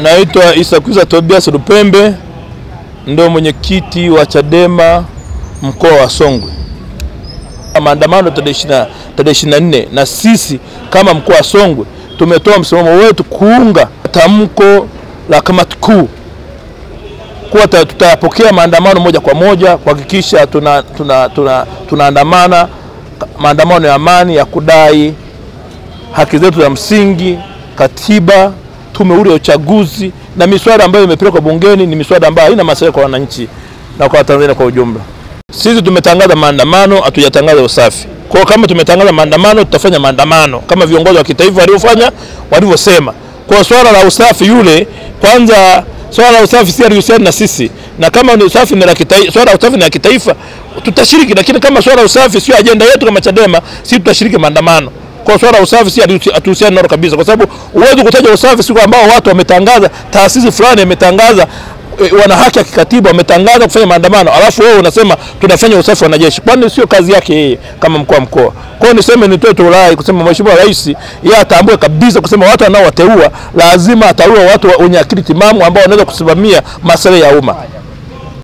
Naitwa Isakuza Tobias Lupembe, ndio mwenyekiti wa Chadema mkoa wa Songwe. Maandamano tarehe 24 na sisi kama mkoa wa Songwe tumetoa msimamo wetu kuunga tamko la kamati kuu kuwa tutayapokea maandamano moja kwa moja kuhakikisha tuna, tuna, tuna, tunaandamana maandamano ya amani ya kudai haki zetu za msingi, katiba, tume huru ya uchaguzi na miswada ambayo imepelekwa bungeni ni miswada ambayo haina maslahi kwa wananchi na kwa Tanzania kwa ujumla. Sisi tumetangaza maandamano, hatujatangaza usafi. Kwa kama tumetangaza maandamano, tutafanya maandamano kama viongozi wa kitaifa waliofanya walivyosema. Kwa swala la usafi yule, kwanza swala la usafi si alihusiana na sisi, na kama ni usafi ni la kitaifa, swala la usafi ni la kitaifa tutashiriki, lakini kama swala la usafi sio ajenda yetu kama Chadema, sisi tutashiriki maandamano kwa swala la usafi si hatuhusiani nalo kabisa, kwa sababu huwezi kutaja usafi siku ambao watu wametangaza, taasisi fulani imetangaza e, wana haki ya kikatiba wametangaza kufanya maandamano, alafu wewe unasema tunafanya usafi wanajeshi. Kwani sio kazi yake yeye kama mkuu wa mkoa? Kwa hiyo niseme, nitoe tu rai kusema Mheshimiwa Rais yeye atambue kabisa kusema watu anaowateua lazima ataua watu wenye akili timamu ambao wanaweza kusimamia maslahi ya umma.